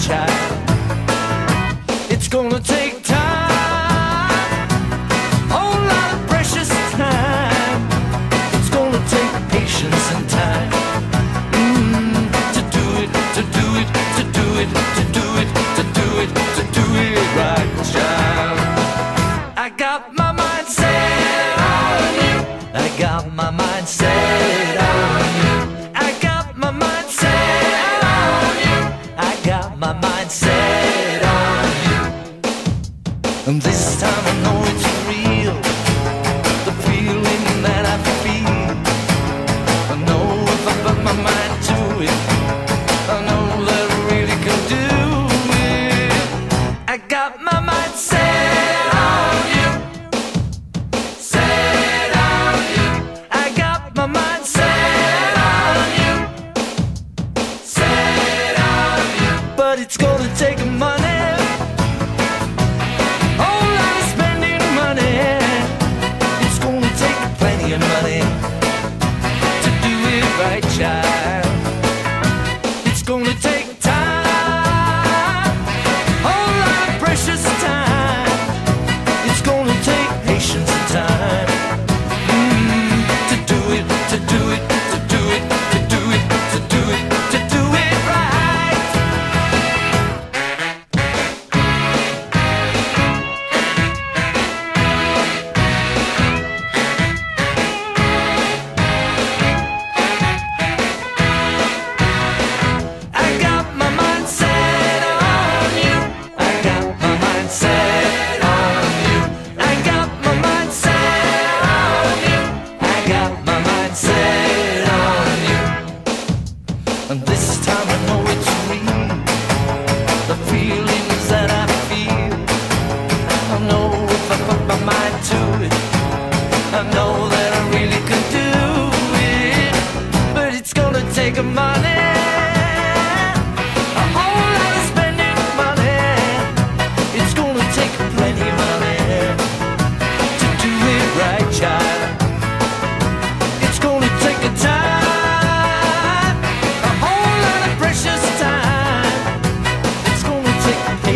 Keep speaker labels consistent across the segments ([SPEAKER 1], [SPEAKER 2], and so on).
[SPEAKER 1] child. It's gonna take time, a whole lot of precious time. It's gonna take patience and time mm, to do it, to do it, to do it, to do it, to do it, to do it right, child. I got my mind set on you. I got my mind set. And this time I know it's real The feeling that I feel. I know if I put my mind to it I know that I really can do it. I got my mind set on you Set on you. I got my mind set on you Set on you. But it's gonna take a money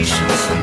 [SPEAKER 1] 是？